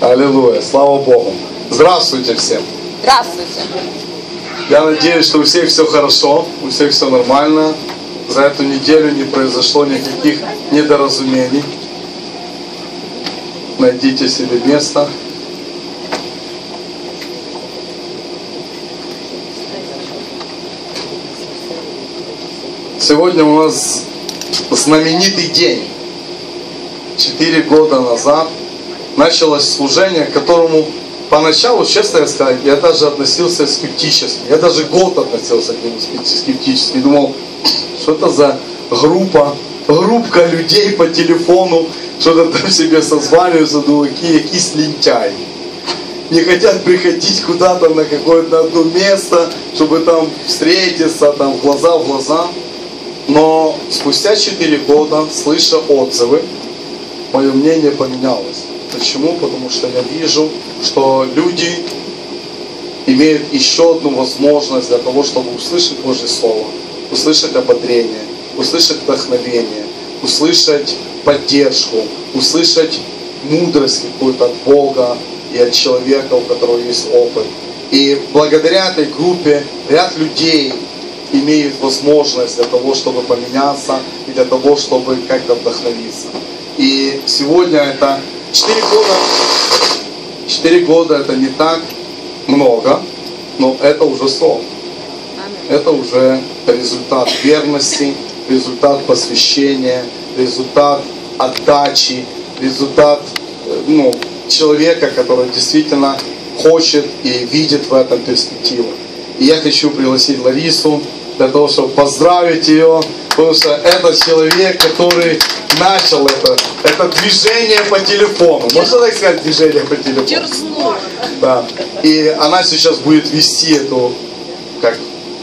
Аллилуйя, слава Богу. Здравствуйте всем. Здравствуйте. Я надеюсь, что у всех все хорошо, у всех все нормально. За эту неделю не произошло никаких недоразумений. Найдите себе место. Сегодня у нас знаменитый день. Четыре года назад началось служение, к которому поначалу, честно сказать, я даже относился скептически. Я даже год относился к нему скептически. Думал, что это за группа, группка людей по телефону, что-то там себе созваниваются, дураки, якісь лентяи. Не хотят приходить куда-то на какое-то одно место, чтобы там встретиться, там глаза в глаза. Но спустя 4 года, слыша отзывы, мое мнение поменялось. Почему? Потому что я вижу, что люди имеют еще одну возможность для того, чтобы услышать Божье Слово, услышать ободрение, услышать вдохновение, услышать поддержку, услышать мудрость какую-то от Бога и от человека, у которого есть опыт. И благодаря этой группе ряд людей имеют возможность для того, чтобы поменяться и для того, чтобы как-то вдохновиться. И сегодня это 4 года, 4 года это не так много, но это уже сон. Это уже результат верности, результат посвящения, результат отдачи, результат ну, человека, который действительно хочет и видит в этом перспективу. И я хочу пригласить Ларису для того, чтобы поздравить ее, потому что это человек, который начал это, это движение по телефону. Можно так сказать, движение по телефону? Дерзно. Да. И она сейчас будет вести эту как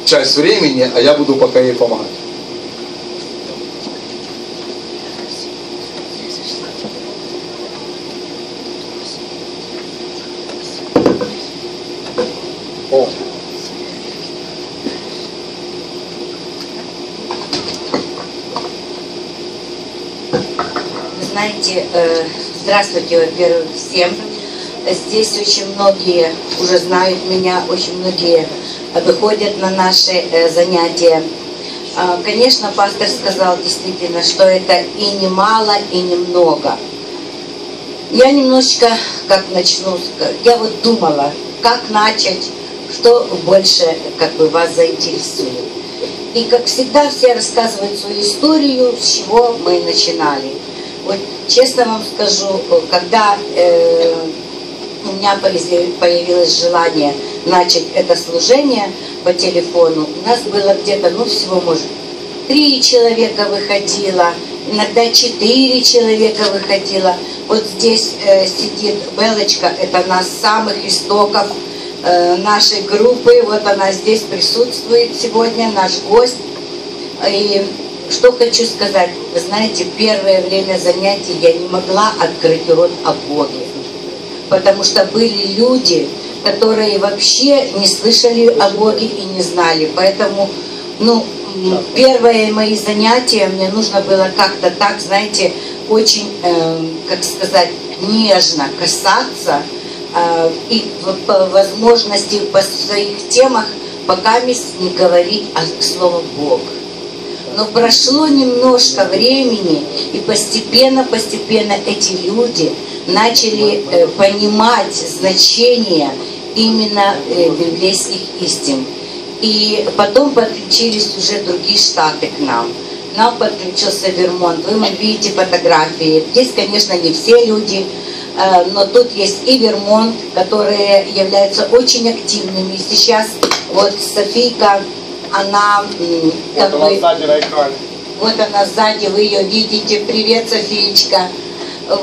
часть времени, а я буду пока ей помогать. О. Знаете, э, здравствуйте, во-первых, всем. Здесь очень многие уже знают меня, очень многие выходят на наши э, занятия. А, Конечно, пастор сказал действительно, что это и не мало, и не много. Я немножечко, как начну, я вот думала, как начать, что больше как бы вас заинтересует. И как всегда все рассказывают свою историю, с чего мы начинали. Вот честно вам скажу, когда э, у меня появи- появилось желание начать это служение по телефону, у нас было где-то, ну всего может, три человека выходило, иногда четыре человека выходило. Вот здесь э, сидит Белочка, это она с самых истоков э, нашей группы, вот она здесь присутствует сегодня, наш гость. И что хочу сказать, вы знаете, первое время занятий я не могла открыть рот о Боге, потому что были люди, которые вообще не слышали о Боге и не знали, поэтому, ну, первые мои занятия мне нужно было как-то так, знаете, очень, эм, как сказать, нежно касаться э, и по возможности по своих темах пока не говорить о слове Бог. Но прошло немножко времени, и постепенно-постепенно эти люди начали э, понимать значение именно э, библейских истин. И потом подключились уже другие штаты к нам. Нам подключился Вермонт. Вы видите фотографии. Здесь, конечно, не все люди, э, но тут есть и Вермонт, которые являются очень активными. Сейчас вот Софийка, она как бы... на экране. Вот она сзади, вы ее видите. Привет, Софиечка.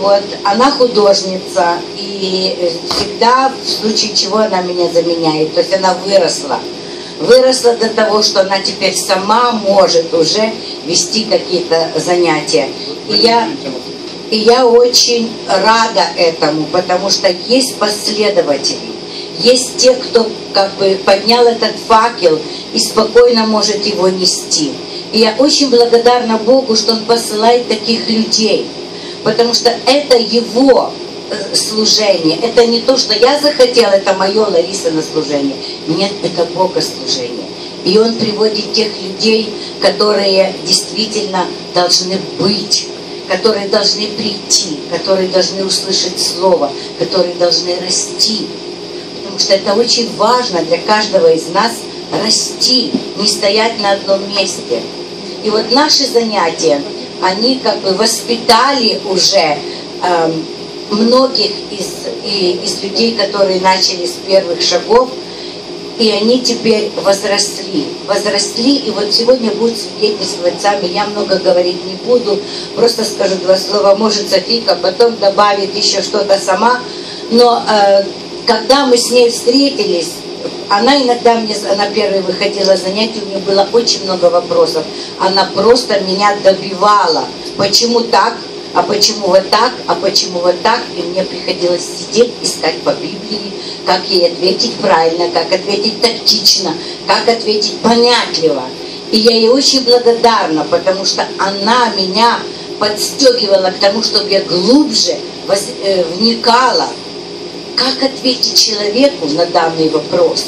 Вот, она художница, и э, всегда, в случае чего, она меня заменяет. То есть она выросла. Выросла до того, что она теперь сама может уже вести какие-то занятия. И я, и я очень рада этому, потому что есть последователи. Есть те, кто как бы поднял этот факел и спокойно может его нести. И я очень благодарна Богу, что Он посылает таких людей, потому что это Его э, служение. Это не то, что я захотела, это мое Лариса на служение. Нет, это Богослужение. И Он приводит тех людей, которые действительно должны быть, которые должны прийти, которые должны услышать Слово, которые должны расти. Что это очень важно для каждого из нас расти, не стоять на одном месте. И вот наши занятия, они как бы воспитали уже э, многих из, и, из людей, которые начали с первых шагов, и они теперь возросли, возросли, и вот сегодня будут свидетельствовать сами, я много говорить не буду, просто скажу два слова, может Софийка потом добавит еще что-то сама, но э, когда мы с ней встретились, она иногда мне, она первой выходила занятия, у нее было очень много вопросов. Она просто меня добивала. Почему так? А почему вот так? А почему вот так? И мне приходилось сидеть, искать по Библии, как ей ответить правильно, как ответить тактично, как ответить понятливо. И я ей очень благодарна, потому что она меня подстегивала к тому, чтобы я глубже э, вникала, как ответить человеку на данный вопрос.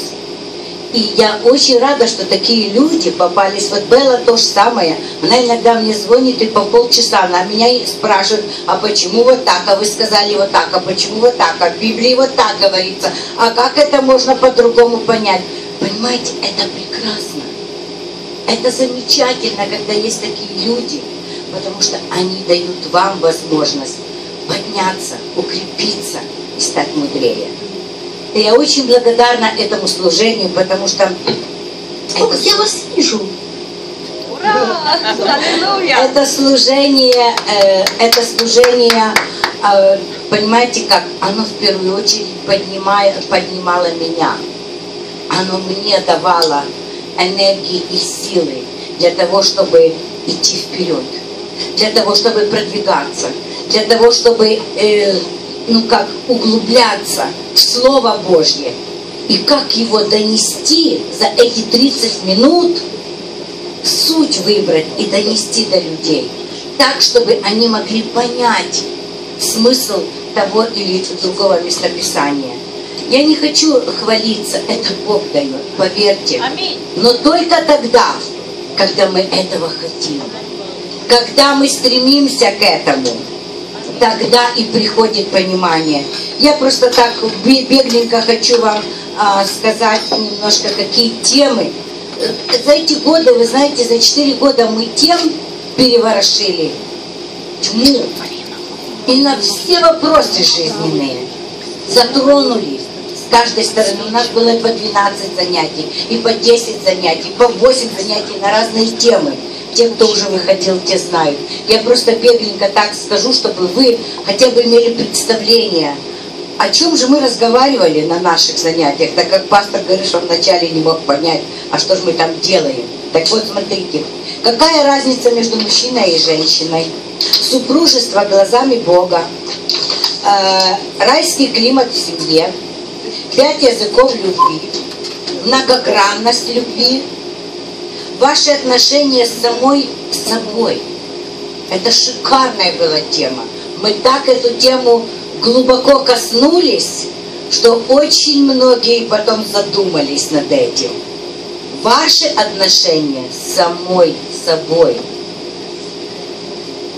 И я очень рада, что такие люди попались. Вот Белла то же самое. Она иногда мне звонит и по полчаса она меня спрашивает, а почему вот так, а вы сказали вот так, а почему вот так, а в Библии вот так говорится, а как это можно по-другому понять? Понимаете, это прекрасно. Это замечательно, когда есть такие люди, потому что они дают вам возможность подняться, укрепиться и стать мудрее. И я очень благодарна этому служению, потому что... О, я вас вижу. Ура! Аллилуйя! Это служение, э, это служение, э, понимаете как, оно в первую очередь поднимает, поднимало меня. Оно мне давало энергии и силы для того, чтобы идти вперед, для того, чтобы продвигаться, для того, чтобы э, ну как, углубляться в Слово Божье. И как его донести за эти 30 минут, суть выбрать и донести до людей. Так, чтобы они могли понять смысл того или другого местописания. Я не хочу хвалиться, это Бог дает, поверьте. Аминь. Но только тогда, когда мы этого хотим. Когда мы стремимся к этому тогда и приходит понимание. Я просто так бегленько хочу вам а, сказать немножко, какие темы. Э, за эти годы, вы знаете, за 4 года мы тем переворошили тьму. И на все вопросы жизненные затронули с каждой стороны. У нас было по 12 занятий, и по 10 занятий, по 8 занятий на разные темы. Те, кто уже выходил, те знают. Я просто бегленько так скажу, чтобы вы хотя бы имели представление, о чем же мы разговаривали на наших занятиях, так как пастор Горыша вначале не мог понять, а что же мы там делаем. Так вот, смотрите, какая разница между мужчиной и женщиной? Супружество глазами Бога, э, райский климат в семье, пять языков любви, многогранность любви, ваши отношения с самой собой. Это шикарная была тема. Мы так эту тему глубоко коснулись, что очень многие потом задумались над этим. Ваши отношения с самой собой.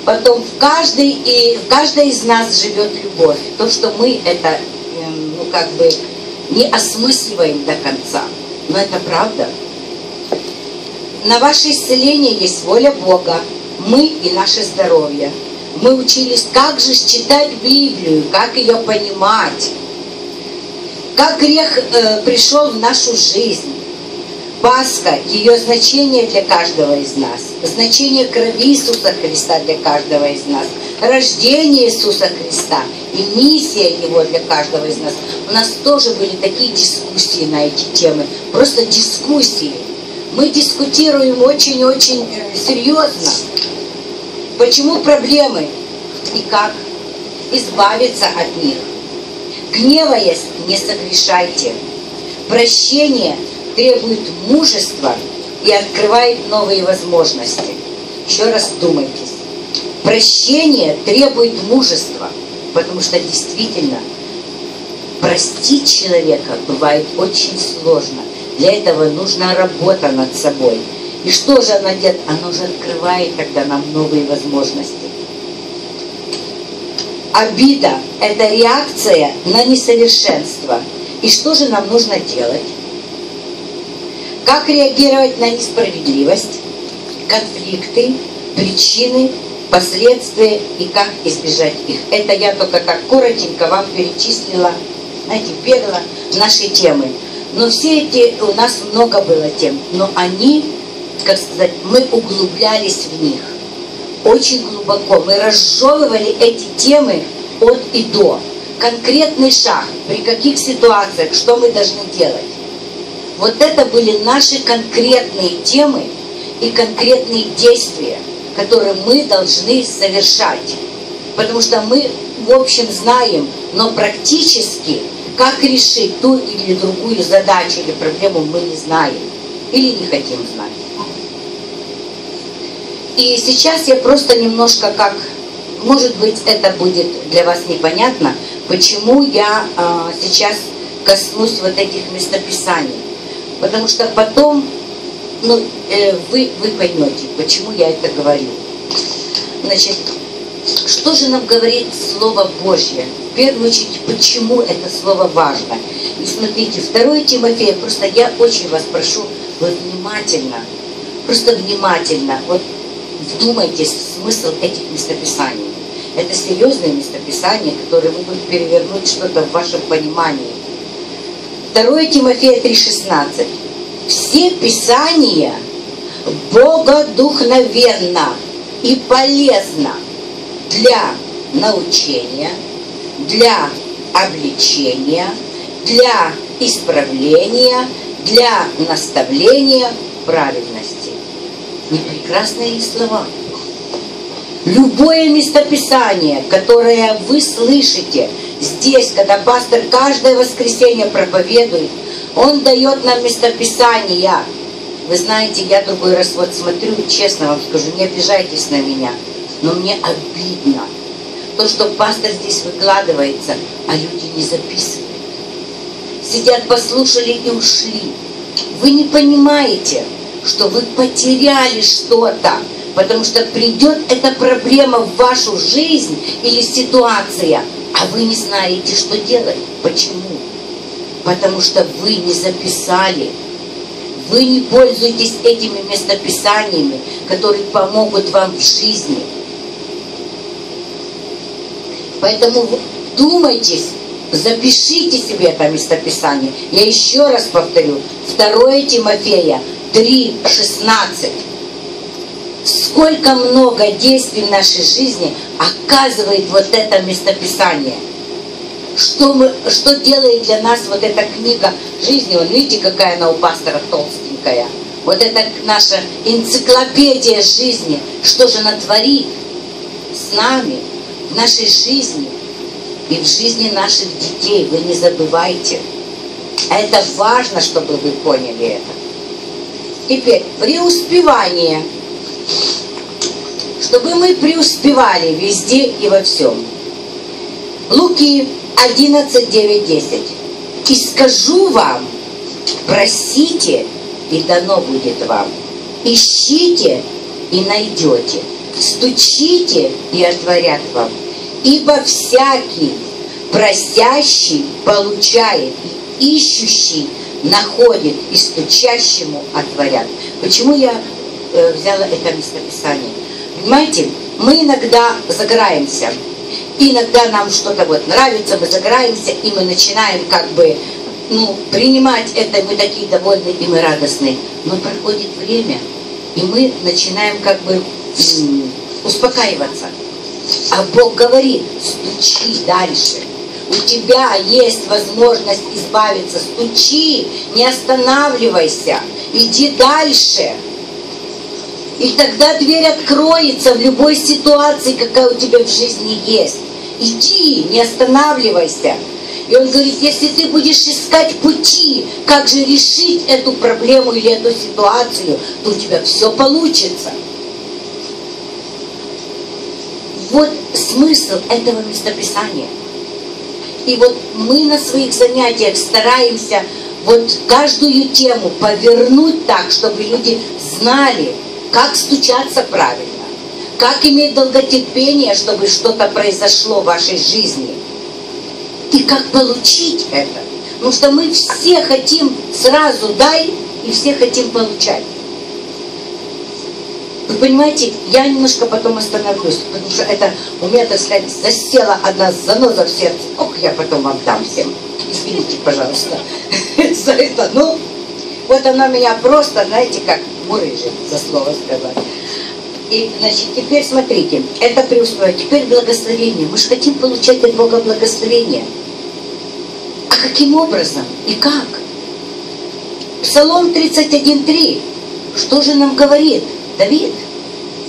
Потом в каждой, и в каждой из нас живет любовь. То, что мы это, эм, ну как бы, не осмысливаем до конца. Но это правда на ваше исцеление есть воля Бога, мы и наше здоровье. Мы учились, как же читать Библию, как ее понимать, как грех э, пришел в нашу жизнь. Пасха, ее значение для каждого из нас, значение крови Иисуса Христа для каждого из нас, рождение Иисуса Христа и миссия Его для каждого из нас. У нас тоже были такие дискуссии на эти темы, просто дискуссии мы дискутируем очень-очень серьезно. Почему проблемы и как избавиться от них. Гневаясь, не согрешайте. Прощение требует мужества и открывает новые возможности. Еще раз думайте. Прощение требует мужества Потому что действительно простить человека бывает очень сложно. Для этого нужна работа над собой. И что же она делает? Она уже открывает тогда нам новые возможности. Обида – это реакция на несовершенство. И что же нам нужно делать? Как реагировать на несправедливость, конфликты, причины, последствия и как избежать их. Это я только так коротенько вам перечислила, знаете, бегала наши темы. Но все эти, у нас много было тем, но они, как сказать, мы углублялись в них очень глубоко. Мы разжевывали эти темы от и до. Конкретный шаг, при каких ситуациях, что мы должны делать. Вот это были наши конкретные темы и конкретные действия, которые мы должны совершать. Потому что мы, в общем, знаем, но практически, как решить ту или другую задачу или проблему, мы не знаем или не хотим знать. И сейчас я просто немножко как, может быть, это будет для вас непонятно, почему я а, сейчас коснусь вот этих местописаний. Потому что потом, ну, э, вы, вы поймете, почему я это говорю. Значит, что же нам говорит Слово Божье? Первую очередь, почему это слово важно? И смотрите, 2 Тимофея, просто я очень вас прошу, вы внимательно, просто внимательно, вот вдумайтесь в смысл этих местописаний. Это серьезные местописания, которые могут перевернуть что-то в вашем понимании. 2 Тимофея 3,16. Все Писания богодухновенно и полезно для научения, для обличения, для исправления, для наставления праведности. Не прекрасные слова? Любое местописание, которое вы слышите здесь, когда пастор каждое воскресенье проповедует, он дает нам местописания. Вы знаете, я другой раз вот смотрю, честно вам скажу, не обижайтесь на меня, но мне обидно. То, что пастор здесь выкладывается, а люди не записывают. Сидят, послушали и ушли. Вы не понимаете, что вы потеряли что-то, потому что придет эта проблема в вашу жизнь или ситуация, а вы не знаете, что делать. Почему? Потому что вы не записали. Вы не пользуетесь этими местописаниями, которые помогут вам в жизни. Поэтому думайтесь, запишите себе это местописание. Я еще раз повторю. 2 Тимофея 3.16. Сколько много действий в нашей жизни оказывает вот это местописание. Что, мы, что делает для нас вот эта книга жизни? Вот видите, какая она у пастора толстенькая. Вот это наша энциклопедия жизни. Что же она творит с нами, в нашей жизни и в жизни наших детей. Вы не забывайте. Это важно, чтобы вы поняли это. Теперь, преуспевание. Чтобы мы преуспевали везде и во всем. Луки 11, 9, 10. «И скажу вам, просите, и дано будет вам. Ищите, и найдете. Стучите, и отворят вам. Ибо всякий просящий получает, ищущий находит и стучащему отворят. Почему я э, взяла это местописание? Понимаете, мы иногда загораемся. Иногда нам что-то вот нравится, мы загораемся, и мы начинаем как бы ну, принимать это, мы такие довольные и мы радостные. Но проходит время, и мы начинаем как бы успокаиваться. А Бог говорит, стучи дальше у тебя есть возможность избавиться. Стучи, не останавливайся, иди дальше. И тогда дверь откроется в любой ситуации, какая у тебя в жизни есть. Иди, не останавливайся. И он говорит, если ты будешь искать пути, как же решить эту проблему или эту ситуацию, то у тебя все получится. вот смысл этого местописания. И вот мы на своих занятиях стараемся вот каждую тему повернуть так, чтобы люди знали, как стучаться правильно, как иметь долготерпение, чтобы что-то произошло в вашей жизни, и как получить это. Потому что мы все хотим сразу дай, и все хотим получать. Вы понимаете, я немножко потом остановлюсь, потому что это у меня, так сказать, засела одна заноза в сердце. Ох, я потом вам дам всем. Извините, пожалуйста, за это. Ну, вот она меня просто, знаете, как мурыжит, за слово сказать. И, значит, теперь смотрите, это преуспевает. Теперь благословение. Мы же хотим получать от Бога благословение. А каким образом и как? Псалом 31.3. Что же нам говорит Давид?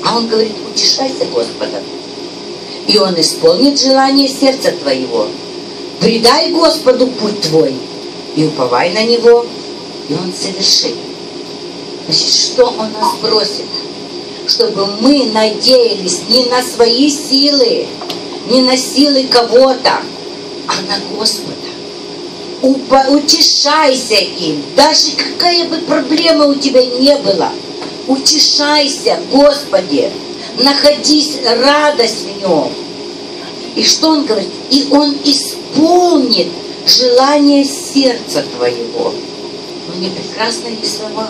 А он говорит, утешайся Господом. И он исполнит желание сердца твоего. Предай Господу путь твой и уповай на Него, и Он совершит. Значит, что Он нас просит? Чтобы мы надеялись не на свои силы, не на силы кого-то, а на Господа. Утешайся им, даже какая бы проблема у тебя не была. Утешайся, Господи, находись радость в нем. И что он говорит? И он исполнит желание сердца твоего. Ну не прекрасные ли слова,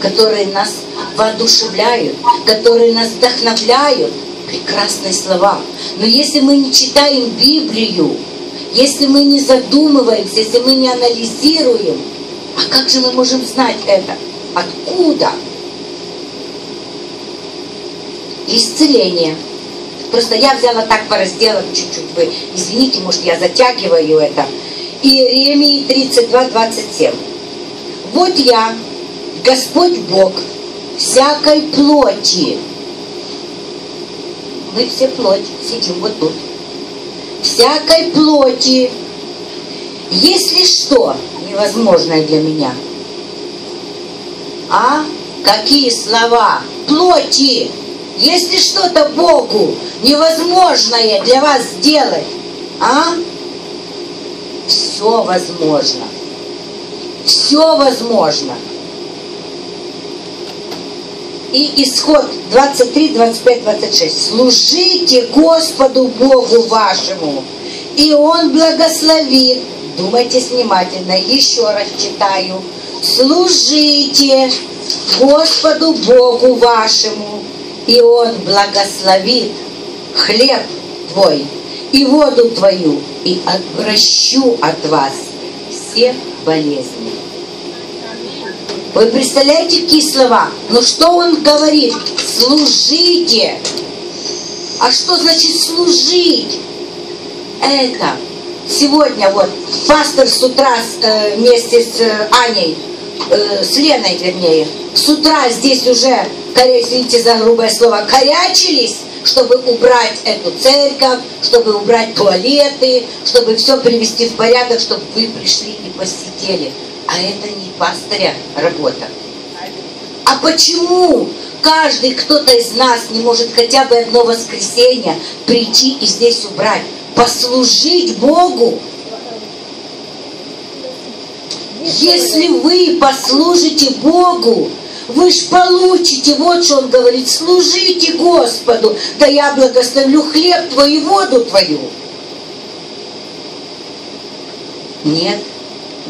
которые нас воодушевляют, которые нас вдохновляют. Прекрасные слова. Но если мы не читаем Библию, если мы не задумываемся, если мы не анализируем, а как же мы можем знать это? Откуда? Исцеление. Просто я взяла так по разделам чуть-чуть. Вы извините, может, я затягиваю это. Иеремии 32, 27. Вот я, Господь Бог, всякой плоти. Мы все плоть, сидим вот тут. Всякой плоти. Если что невозможное для меня. А какие слова? Плоти. Если что-то Богу невозможное для вас сделать, а? Все возможно. Все возможно. И исход 23, 25, 26. Служите Господу Богу вашему, и Он благословит. Думайте внимательно, еще раз читаю. Служите Господу Богу вашему, и Он благословит хлеб твой и воду твою, и отвращу от вас все болезни. Вы представляете, какие слова? Но что он говорит? Служите. А что значит служить? Это сегодня вот пастор с утра э, вместе с э, Аней, э, с Леной вернее, с утра здесь уже, извините за грубое слово, корячились, чтобы убрать эту церковь, чтобы убрать туалеты, чтобы все привести в порядок, чтобы вы пришли и посидели. А это не пастыря работа. А почему каждый кто-то из нас не может хотя бы одно воскресенье прийти и здесь убрать? Послужить Богу. Если вы послужите Богу, вы ж получите, вот что он говорит, служите Господу, да я благословлю хлеб твой и воду твою. Нет,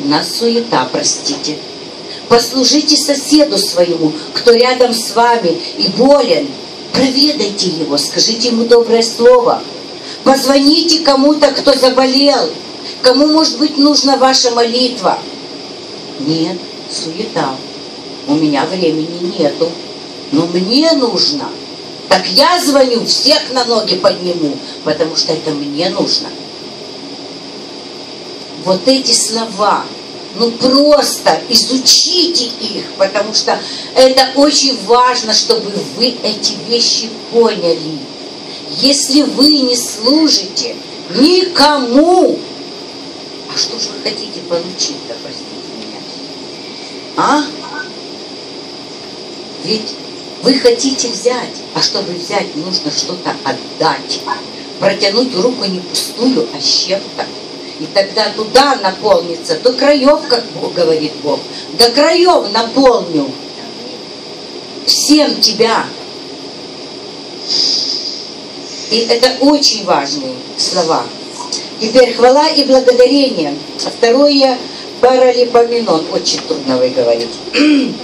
у нас суета, простите. Послужите соседу своему, кто рядом с вами и болен. Проведайте его, скажите ему доброе слово. Позвоните кому-то, кто заболел. Кому, может быть, нужна ваша молитва. Нет, суета. У меня времени нету. Но мне нужно. Так я звоню, всех на ноги подниму, потому что это мне нужно. Вот эти слова, ну просто изучите их, потому что это очень важно, чтобы вы эти вещи поняли. Если вы не служите никому, а что же вы хотите получить-то, простите меня? А? Ведь Вы хотите взять, а чтобы взять, нужно что-то отдать. Протянуть руку не пустую, а с чем-то. И тогда туда наполнится до краев, как Бог говорит Бог. До краев наполню всем тебя. И это очень важные слова. Теперь хвала и благодарение. Второе паралипоменон. Очень трудно выговорить.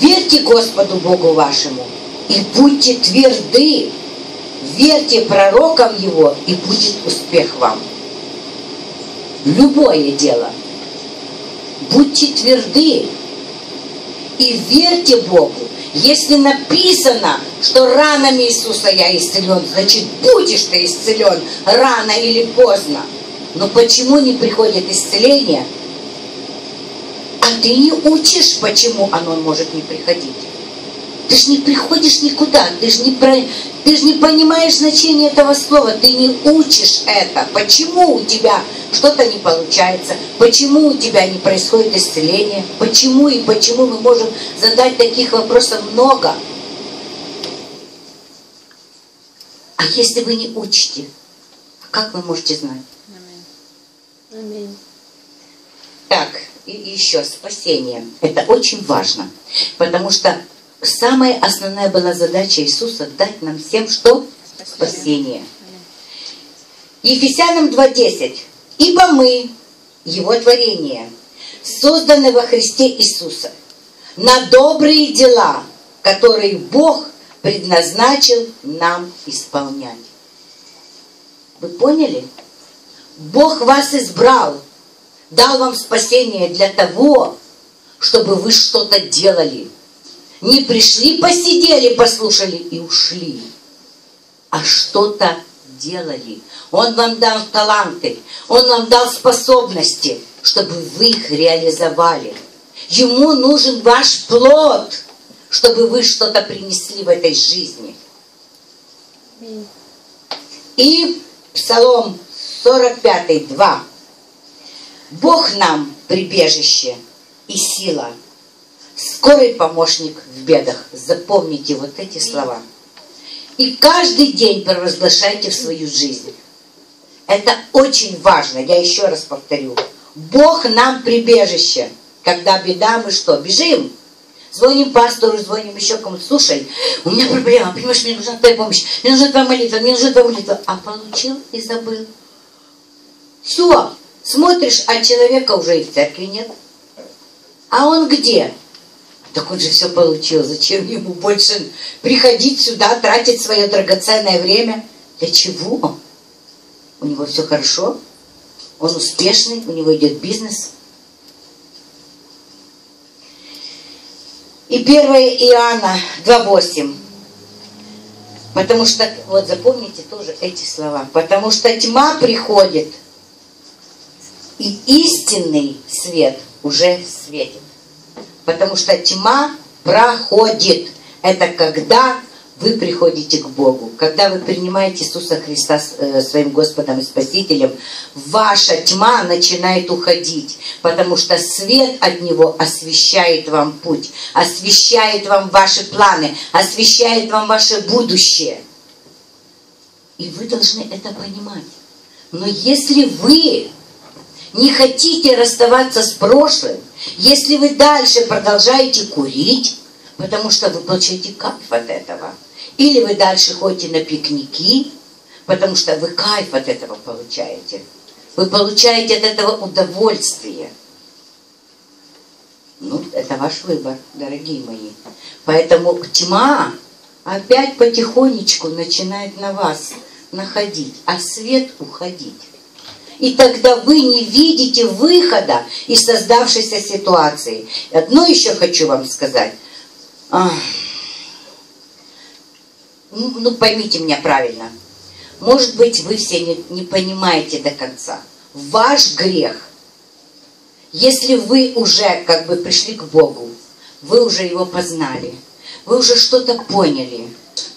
Верьте Господу Богу вашему и будьте тверды. Верьте пророкам Его, и будет успех вам. Любое дело. Будьте тверды и верьте Богу. Если написано, что ранами Иисуса я исцелен, значит будешь ты исцелен рано или поздно. Но почему не приходит исцеление? А ты не учишь, почему оно может не приходить. Ты же не приходишь никуда, ты же не, про... ты ж не понимаешь значение этого слова, ты не учишь это. Почему у тебя что-то не получается, почему у тебя не происходит исцеление, почему и почему мы можем задать таких вопросов много. А если вы не учите, как вы можете знать? Аминь. Так, и еще спасение. Это очень важно, потому что самая основная была задача Иисуса дать нам всем что? Спасение. Ефесянам 2.10. Ибо мы, Его творение, созданы во Христе Иисуса на добрые дела, которые Бог предназначил нам исполнять. Вы поняли? Бог вас избрал, дал вам спасение для того, чтобы вы что-то делали. Не пришли, посидели, послушали и ушли, а что-то делали. Он вам дал таланты, Он вам дал способности, чтобы вы их реализовали. Ему нужен ваш плод, чтобы вы что-то принесли в этой жизни. И Псалом 45, 2. Бог нам прибежище и сила, скорый помощник в бедах. Запомните вот эти слова. И каждый день провозглашайте в свою жизнь. Это очень важно, я еще раз повторю. Бог нам прибежище. Когда беда, мы что, бежим? Звоним пастору, звоним еще кому-то. Слушай, у меня проблема, понимаешь, мне нужна твоя помощь, мне нужна твоя молитва, мне нужна твоя молитва. А получил и забыл. Все, смотришь, а человека уже и в церкви нет. А он где? Так он же все получил. Зачем ему больше приходить сюда, тратить свое драгоценное время? Для чего? У него все хорошо, он успешный, у него идет бизнес. И 1 Иоанна 2.8. Потому что, вот запомните тоже эти слова. Потому что тьма приходит, и истинный свет уже светит. Потому что тьма проходит. Это когда вы приходите к Богу. Когда вы принимаете Иисуса Христа э, своим Господом и Спасителем, ваша тьма начинает уходить, потому что свет от Него освещает вам путь, освещает вам ваши планы, освещает вам ваше будущее. И вы должны это понимать. Но если вы не хотите расставаться с прошлым, если вы дальше продолжаете курить, потому что вы получаете кайф от этого, или вы дальше ходите на пикники, потому что вы кайф от этого получаете. Вы получаете от этого удовольствие. Ну, это ваш выбор, дорогие мои. Поэтому тьма опять потихонечку начинает на вас находить, а свет уходить. И тогда вы не видите выхода из создавшейся ситуации. Одно еще хочу вам сказать. Ну, ну, поймите меня правильно. Может быть, вы все не, не понимаете до конца. Ваш грех, если вы уже как бы пришли к Богу, вы уже его познали, вы уже что-то поняли,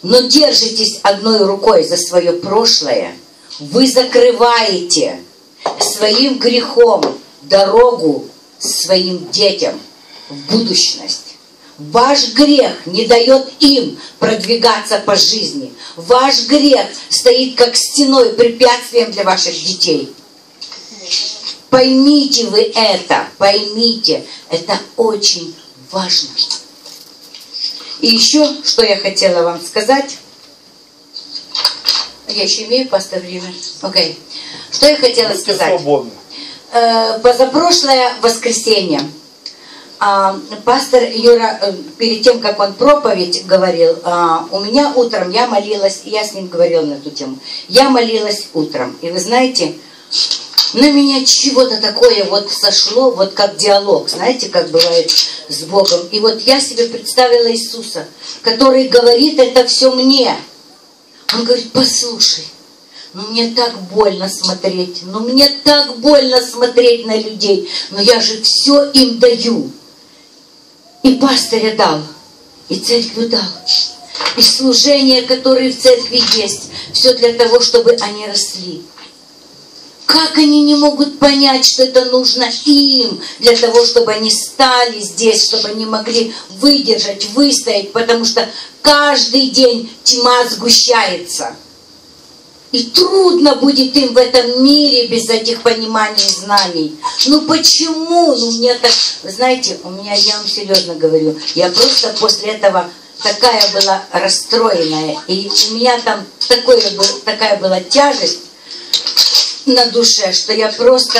но держитесь одной рукой за свое прошлое, вы закрываете своим грехом дорогу своим детям в будущность. Ваш грех не дает им продвигаться по жизни. Ваш грех стоит как стеной препятствием для ваших детей. Поймите вы это, поймите, это очень важно. И еще, что я хотела вам сказать. Я еще имею пастор время? Окей. Что я хотела сказать? Свободно. Э, позапрошлое воскресенье а, пастор Юра, э, перед тем, как он проповедь говорил, а, у меня утром, я молилась, я с ним говорила на эту тему, я молилась утром. И вы знаете, на меня чего-то такое вот сошло, вот как диалог, знаете, как бывает с Богом. И вот я себе представила Иисуса, который говорит это все мне. Он говорит, послушай, мне так больно смотреть, ну мне так больно смотреть на людей, но я же все им даю. И пастыря дал, и церквю дал, и служения, которые в церкви есть, все для того, чтобы они росли. Как они не могут понять, что это нужно им, для того, чтобы они стали здесь, чтобы они могли выдержать, выстоять, потому что каждый день тьма сгущается. И трудно будет им в этом мире без этих пониманий и знаний. Ну почему? Ну мне так, знаете, у меня, я вам серьезно говорю, я просто после этого такая была расстроенная. И у меня там такое, такая была тяжесть на душе, что я просто,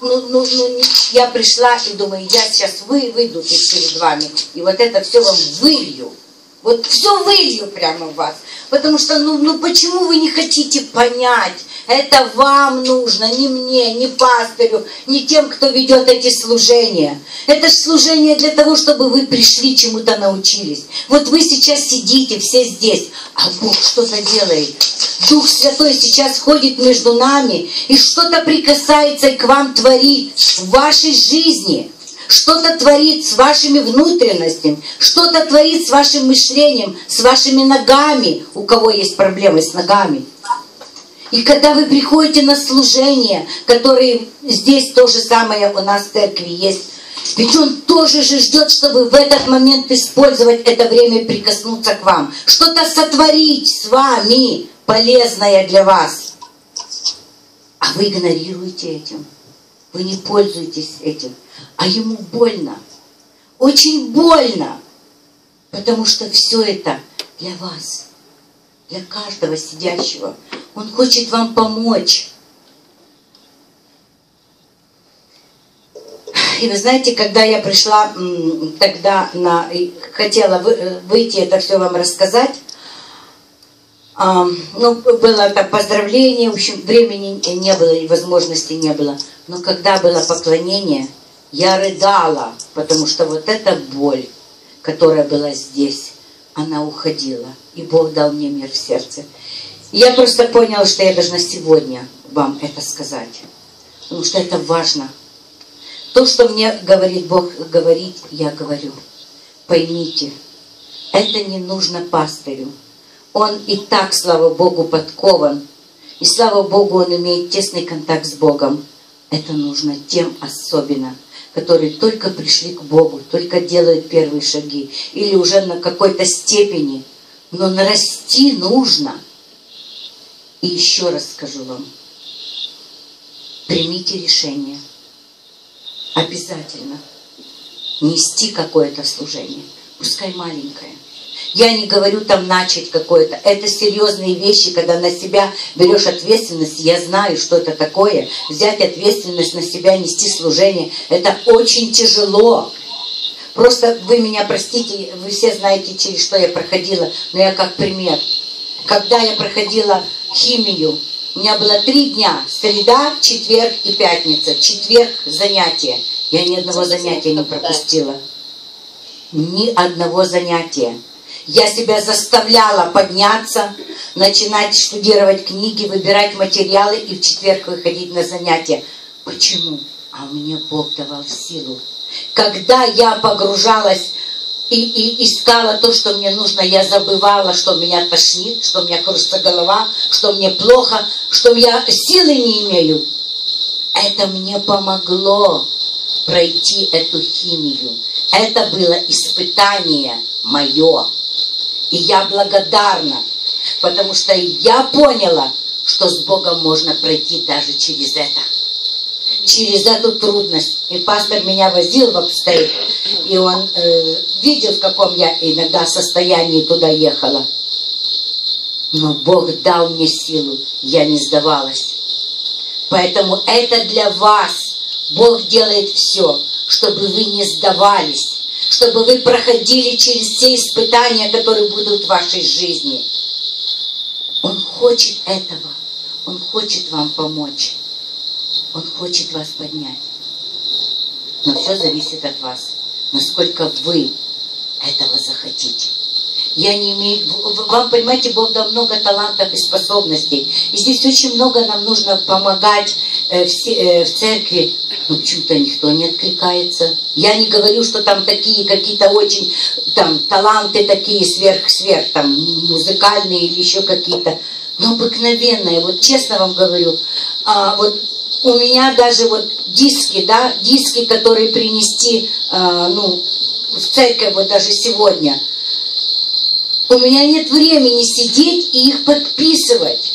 ну, ну, ну, я пришла и думаю, я сейчас вы, выйду перед вами, и вот это все вам вылью. Вот все вылью прямо в вас. Потому что, ну, ну почему вы не хотите понять? Это вам нужно, не мне, не пастырю, не тем, кто ведет эти служения. Это же служение для того, чтобы вы пришли, чему-то научились. Вот вы сейчас сидите все здесь, а Бог что-то делает. Дух Святой сейчас ходит между нами и что-то прикасается к вам творит в вашей жизни что-то творит с вашими внутренностями, что-то творит с вашим мышлением, с вашими ногами, у кого есть проблемы с ногами. И когда вы приходите на служение, которые здесь то же самое у нас в церкви есть, ведь он тоже же ждет, чтобы в этот момент использовать это время прикоснуться к вам. Что-то сотворить с вами полезное для вас. А вы игнорируете этим. Вы не пользуетесь этим а ему больно. Очень больно. Потому что все это для вас, для каждого сидящего. Он хочет вам помочь. И вы знаете, когда я пришла тогда на, хотела выйти это все вам рассказать, ну, было это поздравление, в общем, времени не было и возможности не было. Но когда было поклонение, я рыдала, потому что вот эта боль, которая была здесь, она уходила. И Бог дал мне мир в сердце. И я просто поняла, что я должна сегодня вам это сказать. Потому что это важно. То, что мне говорит Бог говорить, я говорю. Поймите, это не нужно пастырю. Он и так, слава Богу, подкован. И слава Богу, он имеет тесный контакт с Богом. Это нужно тем особенно – которые только пришли к Богу, только делают первые шаги, или уже на какой-то степени, но нарасти нужно. И еще раз скажу вам, примите решение. Обязательно нести какое-то служение, пускай маленькое – я не говорю там начать какое-то. Это серьезные вещи, когда на себя берешь ответственность. Я знаю, что это такое. Взять ответственность на себя, нести служение. Это очень тяжело. Просто вы меня простите, вы все знаете, через что я проходила, но я как пример. Когда я проходила химию, у меня было три дня, среда, четверг и пятница. Четверг занятия. Я ни одного занятия не пропустила. Ни одного занятия. Я себя заставляла подняться, начинать штудировать книги, выбирать материалы и в четверг выходить на занятия. Почему? А мне Бог давал силу. Когда я погружалась и, и искала то, что мне нужно, я забывала, что меня тошнит, что у меня кружится голова, что мне плохо, что я силы не имею. Это мне помогло пройти эту химию. Это было испытание мое. И я благодарна, потому что я поняла, что с Богом можно пройти даже через это. Через эту трудность. И пастор меня возил в обстоит, и он э, видел, в каком я иногда состоянии туда ехала. Но Бог дал мне силу, я не сдавалась. Поэтому это для вас. Бог делает все, чтобы вы не сдавались, чтобы вы проходили через все испытания, которые будут в вашей жизни. Он хочет этого. Он хочет вам помочь. Он хочет вас поднять. Но все зависит от вас. Насколько вы этого захотите. Я не имею... Вам, понимаете, Бог дал много талантов и способностей. И здесь очень много нам нужно помогать э, в, э, в церкви. Но почему-то никто не откликается. Я не говорю, что там такие какие-то очень там таланты такие сверх-сверх, там музыкальные или еще какие-то. Но обыкновенные. Вот честно вам говорю, а, вот у меня даже вот диски, да, диски, которые принести, а, ну, в церковь вот даже сегодня – у меня нет времени сидеть и их подписывать.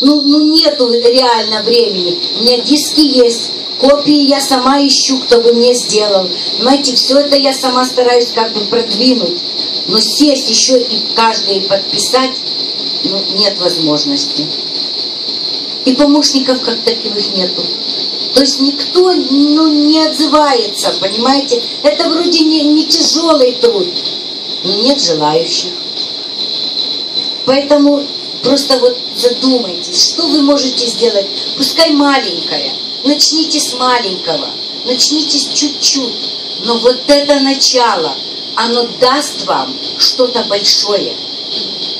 Ну, ну нету реально времени. У меня диски есть, копии я сама ищу, кто бы мне сделал. Понимаете, все это я сама стараюсь как бы продвинуть. Но сесть еще и каждый подписать, ну, нет возможности. И помощников как таковых нету. То есть никто ну, не отзывается, понимаете? Это вроде не, не тяжелый труд, но нет желающих. Поэтому просто вот задумайтесь, что вы можете сделать. Пускай маленькое. Начните с маленького. Начните с чуть-чуть. Но вот это начало, оно даст вам что-то большое.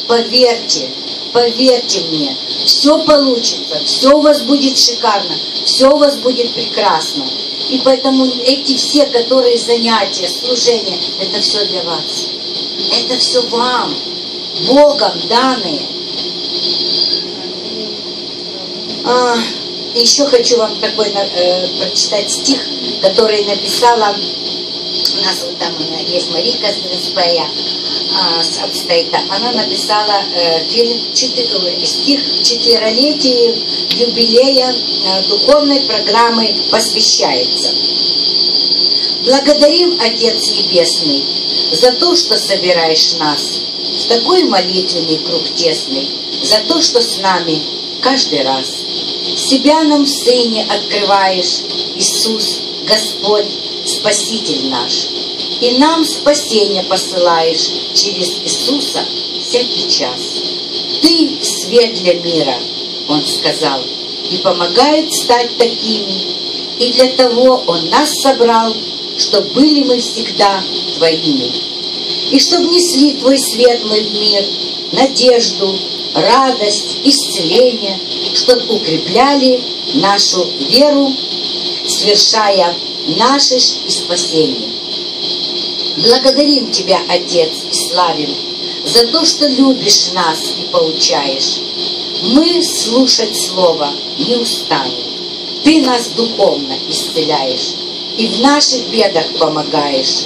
Поверьте, поверьте мне, все получится, все у вас будет шикарно, все у вас будет прекрасно. И поэтому эти все, которые занятия, служения, это все для вас. Это все вам. Богом данные. А, еще хочу вам такой э, прочитать стих, который написала, у нас вот там есть Марика Звенспея, а, с Апстейта. Она написала э, фильм, четы, стих четверолетию юбилея э, духовной программы посвящается. Благодарим, Отец Небесный, за то, что собираешь нас – такой молитвенный круг тесный, за то, что с нами каждый раз. Себя нам в Сыне открываешь, Иисус, Господь, Спаситель наш. И нам спасение посылаешь через Иисуса всякий час. Ты свет для мира, Он сказал, и помогает стать такими. И для того Он нас собрал, чтобы были мы всегда Твоими и чтоб несли Твой свет мы в мир, надежду, радость, исцеление, чтоб укрепляли нашу веру, свершая наше и спасение. Благодарим Тебя, Отец, и славим за то, что любишь нас и поучаешь. Мы слушать Слово не устанем. Ты нас духовно исцеляешь и в наших бедах помогаешь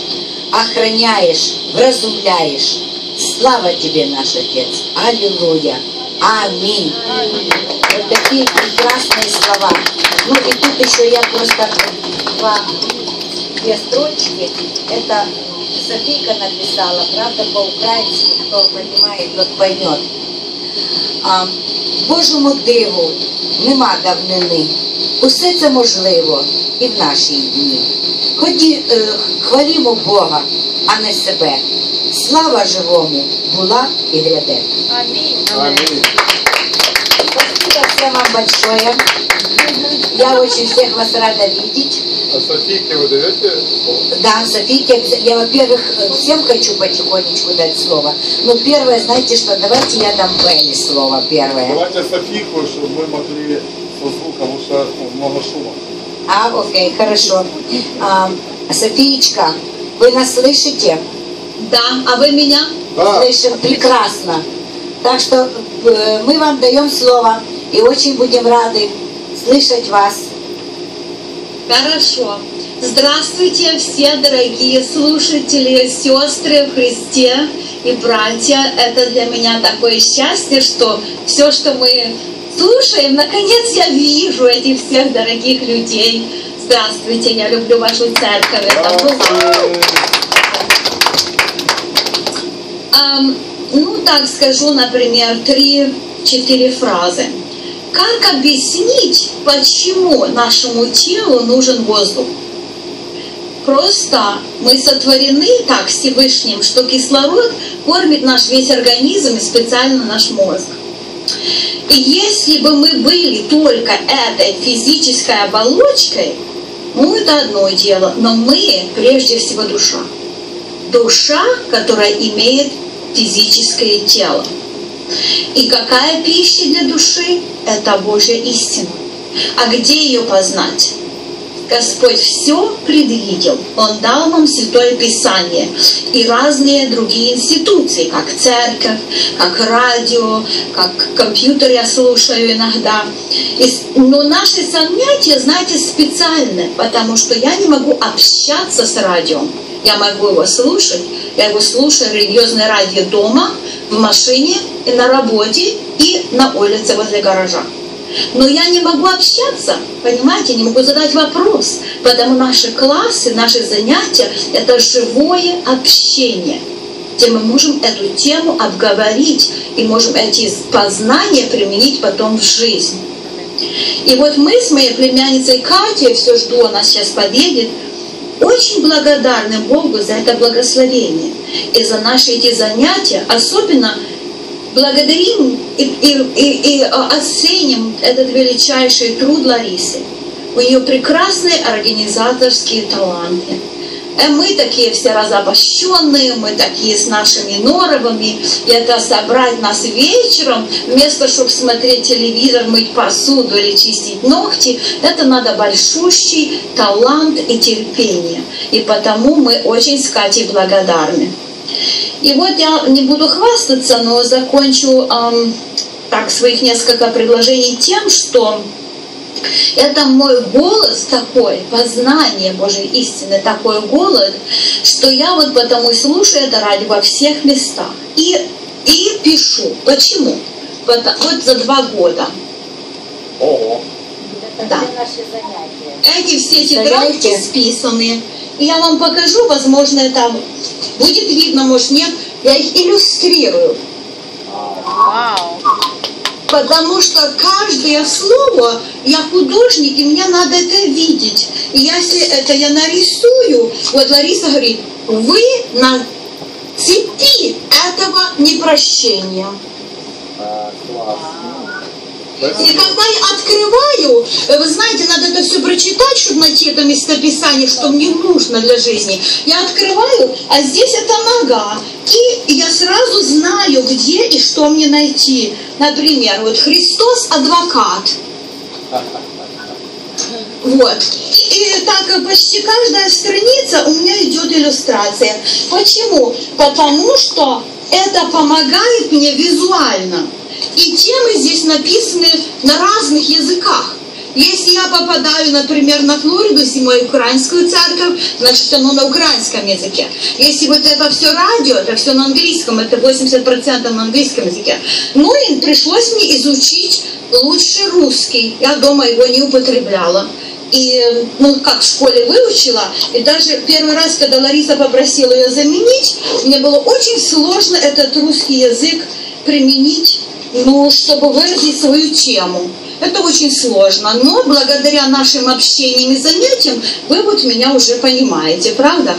охраняешь, вразумляешь. Слава тебе, наш Отец. Аллилуйя. Аминь. Вот такие прекрасные слова. Ну и тут еще я просто два, две строчки. Это Софийка написала, правда, по-украински, кто понимает, тот поймет. А, Божому диву нема давнини. Усе це можливо і в наші дні. Ході, е, хвалімо Бога, а не себе. Слава живому була і гряде. Амінь. Амінь. Спасибо всем вам большое. Я очень всех вас рада видеть. А Софийке вы даете Да, Софийке, я, во-первых, всем хочу потихонечку дать слово. Но первое, знаете что, давайте я дам Белли слово первое. Давайте Софийку, чтобы мы могли со звуком, потому что много шума. А, окей, хорошо. А, Софиечка, вы нас слышите? Да, а вы меня? Да. Слышим прекрасно. Так что э, мы вам даем слово и очень будем рады слышать вас. Хорошо. Здравствуйте, все дорогие слушатели, сестры в Христе и братья. Это для меня такое счастье, что все, что мы слушаем, наконец я вижу этих всех дорогих людей. Здравствуйте, я люблю вашу церковь. Это было. Ну, так скажу, например, три-четыре фразы. Как объяснить, почему нашему телу нужен воздух? Просто мы сотворены так Всевышним, что кислород кормит наш весь организм и специально наш мозг. И если бы мы были только этой физической оболочкой, ну это одно дело, но мы прежде всего душа. Душа, которая имеет физическое тело. И какая пища для души? Это Божья истина. А где ее познать? Господь все предвидел. Он дал нам Святое Писание и разные другие институции, как церковь, как радио, как компьютер я слушаю иногда. Но наши занятия, знаете, специальны, потому что я не могу общаться с радио. Я могу его слушать. Я его слушаю религиозное радио дома, в машине, и на работе, и на улице возле гаража. Но я не могу общаться, понимаете, не могу задать вопрос, потому наши классы, наши занятия – это живое общение, где мы можем эту тему обговорить и можем эти познания применить потом в жизнь. И вот мы с моей племянницей Катей, все жду, она сейчас подъедет, очень благодарны Богу за это благословение и за наши эти занятия, особенно благодарим и, и, и, и оценим этот величайший труд Ларисы. У нее прекрасные организаторские таланты. И мы такие все разобщенные, мы такие с нашими норовами. И это собрать нас вечером, вместо чтобы смотреть телевизор, мыть посуду или чистить ногти, это надо большущий талант и терпение. И потому мы очень с Катей благодарны. И вот я не буду хвастаться, но закончу эм, так своих несколько предложений тем, что это мой голос такой, познание Божьей истины, такой голод, что я вот потому и слушаю это радио во всех местах. И, и пишу. Почему? Вот, вот за два года. Ого. Да. Эти все тетрадки списаны. И я вам покажу, возможно, это будет видно, может нет. Я их иллюстрирую. Вау. Потому что каждое слово, я художник, и мне надо это видеть. И если это я нарисую, вот Лариса говорит, вы на цепи этого непрощения. А, класс. И когда я открываю, э, вы знаете, надо это все прочитать, чтобы найти это местописание, что мне нужно для жизни. Я открываю, а здесь это нога. И я сразу знаю, где и что мне найти. Например, вот Христос адвокат. Вот. И, так почти каждая страница у меня идет иллюстрация. Почему? Потому что это помогает мне визуально. И темы здесь написаны на разных языках. Если я попадаю, например, на Флориду зимой в украинскую церковь, значит, оно на украинском языке. Если вот это все радио, это все на английском, это 80% на английском языке. Ну и пришлось мне изучить лучше русский. Я дома его не употребляла. И, ну, как в школе выучила, и даже первый раз, когда Лариса попросила ее заменить, мне было очень сложно этот русский язык применить ну, чтобы выразить свою тему. Это очень сложно, но благодаря нашим общениям и занятиям вы вот меня уже понимаете, правда?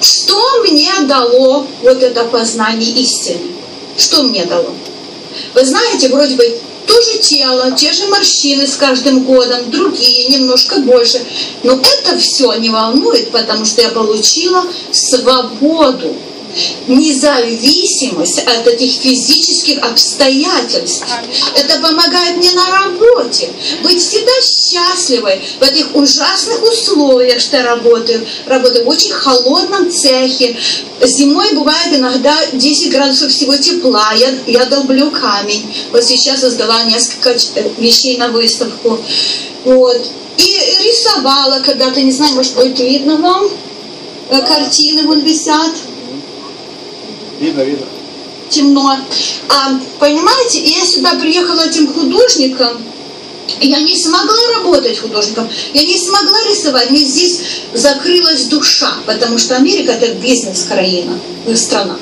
Что мне дало вот это познание истины? Что мне дало? Вы знаете, вроде бы тоже тело, те же морщины с каждым годом, другие, немножко больше. Но это все не волнует, потому что я получила свободу независимость от этих физических обстоятельств. Это помогает мне на работе быть всегда счастливой в этих ужасных условиях, что я работаю. Работаю в очень холодном цехе. Зимой бывает иногда 10 градусов всего тепла. Я, я долблю камень. Вот сейчас создала несколько э, вещей на выставку. Вот. И рисовала когда-то, не знаю, может быть, видно вам, э, картины вон висят Видно, видно. темно. А, понимаете, я сюда приехала этим художником, я не смогла работать художником, я не смогла рисовать, мне здесь закрылась душа, потому что Америка это бизнес-краина, ну, страна,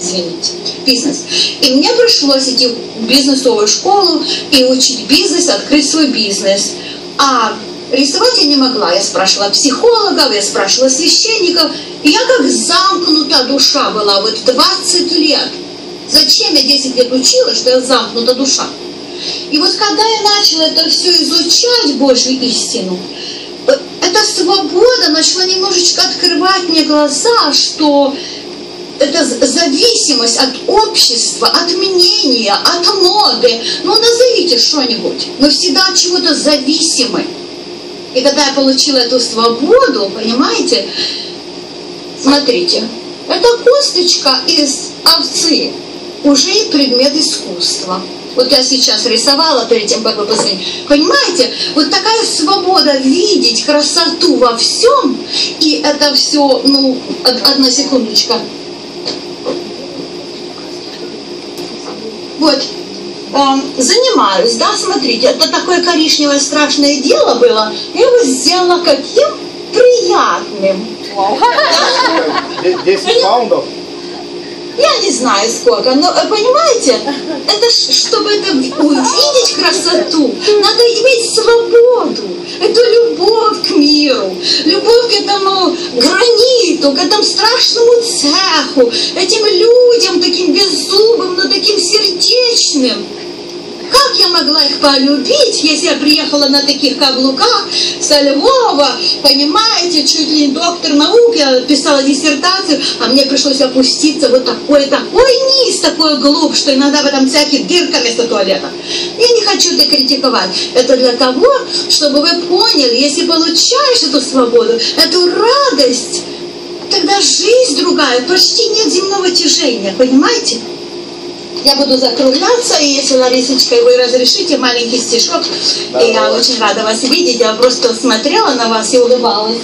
извините, бизнес. И мне пришлось идти в бизнесовую школу и учить бизнес, открыть свой бизнес. А рисовать я не могла. Я спрашивала психологов, я спрашивала священников. И я как замкнута душа была вот 20 лет. Зачем я 10 лет училась, что я замкнута душа? И вот когда я начала это все изучать, Божью истину, эта свобода начала немножечко открывать мне глаза, что это зависимость от общества, от мнения, от моды. Ну, назовите что-нибудь. Мы всегда от чего-то зависимы. И когда я получила эту свободу, понимаете, смотрите, это косточка из овцы, уже и предмет искусства. Вот я сейчас рисовала перед тем, как вы позвонили. Понимаете, вот такая свобода видеть красоту во всем, и это все, ну, одна секундочка. Вот, занимаюсь, да, смотрите, это такое коричневое страшное дело было, я его сделала каким приятным. Де- 10 паундов. Я не знаю сколько, но э, понимаете, это чтобы это увидеть красоту, надо иметь свободу, эту любовь к миру, любовь к этому граниту, к этому страшному цеху, этим людям таким беззубым, но таким сердечным. Как я могла их полюбить, если я приехала на таких каблуках со Львова, понимаете, чуть ли не доктор наук, я писала диссертацию, а мне пришлось опуститься вот такой, такой низ, такой глубь, что иногда в этом всякие дырка вместо туалета. Я не хочу это критиковать. Это для того, чтобы вы поняли, если получаешь эту свободу, эту радость, тогда жизнь другая, почти нет земного тяжения, понимаете? Я буду закругляться, и если, Ларисочка, вы разрешите маленький стишок, и я очень рада вас видеть, я просто смотрела на вас и улыбалась.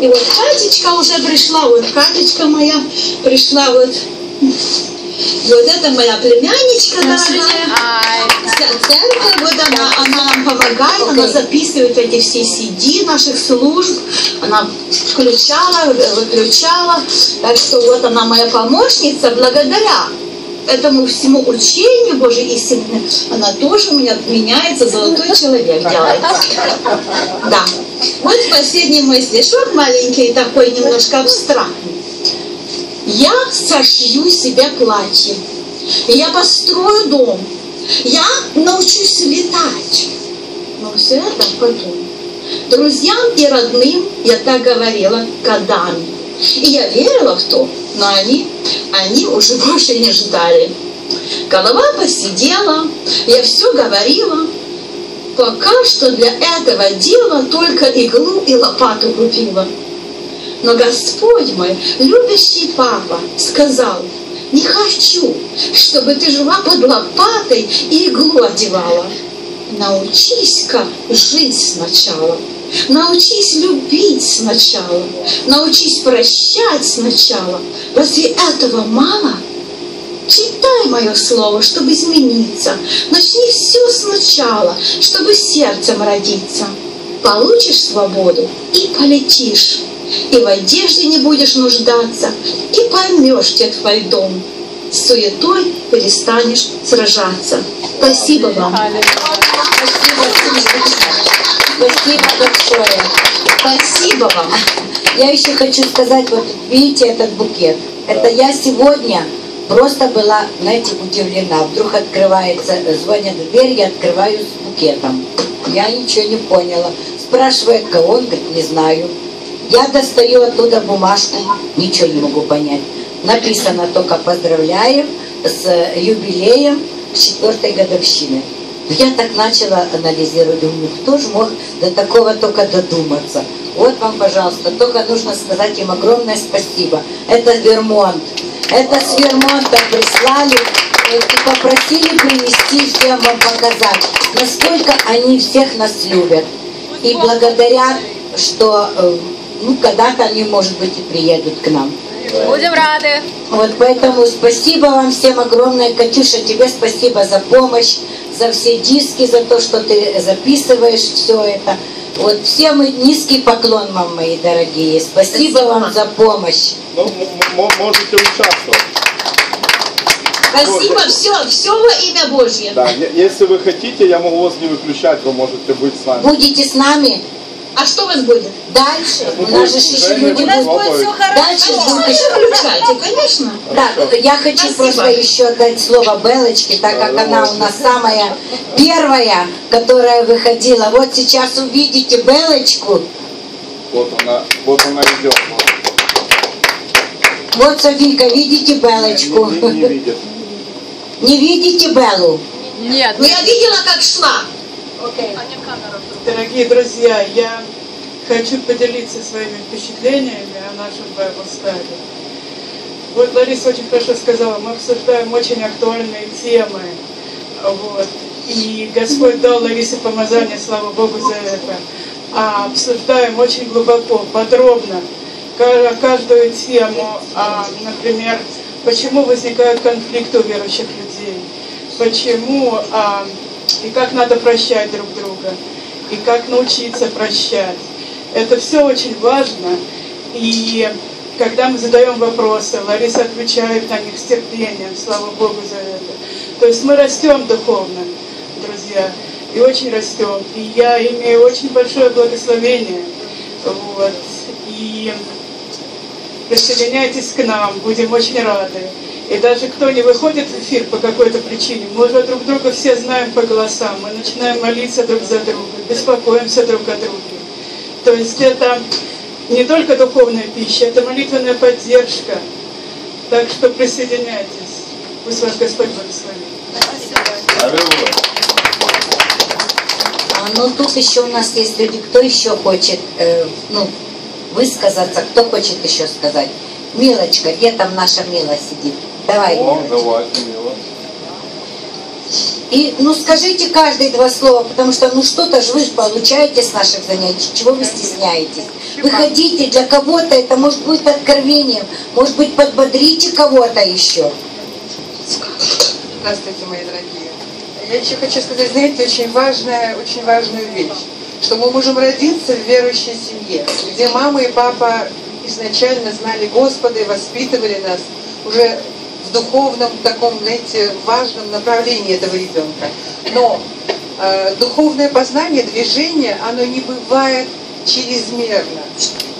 И вот Катечка уже пришла, вот Катечка моя пришла, вот, вот это моя племянничка дорогая. Церковь, вот она, она нам помогает, она записывает эти все CD наших служб, она включала, выключала, так что вот она моя помощница, благодаря этому всему учению Божьей истины, она тоже у меня меняется, золотой человек делается. Да. Вот последний мой стишок, маленький такой, немножко абстрактный. Я сошью себе платье, я построю дом, я научусь летать. Но все это потом. Друзьям и родным я так говорила годами. И я верила в то, но они, они уже больше не ждали. Голова посидела, я все говорила. Пока что для этого дела только иглу и лопату купила. Но Господь мой, любящий папа, сказал, не хочу, чтобы ты жила под лопатой и иглу одевала. Научись-ка жить сначала. Научись любить сначала. Научись прощать сначала. Разве этого мало? Читай мое слово, чтобы измениться. Начни все сначала, чтобы сердцем родиться. Получишь свободу и полетишь. И в одежде не будешь нуждаться, и поймешь, твой дом. С суетой перестанешь сражаться. Спасибо вам. Спасибо большое. Спасибо вам. Я еще хочу сказать, вот видите этот букет. Это я сегодня просто была, знаете, удивлена. Вдруг открывается, звонят в дверь, я открываю с букетом. Я ничего не поняла. Спрашивает, кого, он говорит, не знаю. Я достаю оттуда бумажку, ничего не могу понять. Написано только поздравляем с юбилеем четвертой годовщины. Я так начала анализировать, думаю, кто же мог до такого только додуматься. Вот вам, пожалуйста, только нужно сказать им огромное спасибо. Это Вермонт. Это с Вермонта прислали э, и попросили принести всем вам показать, насколько они всех нас любят. И благодарят, что э, ну, когда-то они, может быть, и приедут к нам. Будем рады. Вот поэтому спасибо вам всем огромное. Катюша, тебе спасибо за помощь, за все диски, за то, что ты записываешь все это. Вот всем низкий поклон вам, мои дорогие. Спасибо, Спасибо. вам за помощь. Ну, можете участвовать. Спасибо, все, все во имя Божье. Да, если вы хотите, я могу вас не выключать, вы можете быть с нами. Будете с нами А что у вас будет? дальше. Ну, У нас же еще люди У нас будет. будут. все Дальше хорошо. будет Не еще. конечно. Так, я хочу просто еще дать слово Белочке, так как она у нас самая первая, которая выходила. Вот сейчас увидите Белочку. Вот она, вот она идет. Вот. Софийка, видите Белочку? Не, не- не видит. Не видите Беллу? Нет, Но я видела, как шла. Дорогие друзья, я хочу поделиться своими впечатлениями о нашем Bible Study. Вот Лариса очень хорошо сказала, мы обсуждаем очень актуальные темы. Вот. И Господь дал Ларисе помазание, слава Богу за это. А обсуждаем очень глубоко, подробно ка- каждую тему. А, например, почему возникают конфликты у верующих людей, почему а, и как надо прощать друг друга, и как научиться прощать. Это все очень важно. И когда мы задаем вопросы, Лариса отвечает на них с терпением, слава Богу за это. То есть мы растем духовно, друзья, и очень растем. И я имею очень большое благословение. Вот. И присоединяйтесь к нам, будем очень рады. И даже кто не выходит в эфир по какой-то причине, мы уже друг друга все знаем по голосам, мы начинаем молиться друг за друга, беспокоимся друг о друге. То есть это не только духовная пища, это молитвенная поддержка. Так что присоединяйтесь. Пусть вас Господь благословит. А, ну, тут еще у нас есть люди, кто еще хочет, э, ну, высказаться, кто хочет еще сказать. Милочка, где там наша Мила сидит? Давай, О, мило. И, ну, скажите каждые два слова, потому что, ну, что-то же вы получаете с наших занятий, чего вы стесняетесь? Выходите, для кого-то это может быть откровением, может быть, подбодрите кого-то еще. Здравствуйте, мои дорогие. Я еще хочу сказать, знаете, очень важная, очень важную вещь, что мы можем родиться в верующей семье, где мама и папа изначально знали Господа и воспитывали нас уже духовном таком, знаете, важном направлении этого ребенка. Но э, духовное познание, движение, оно не бывает чрезмерно.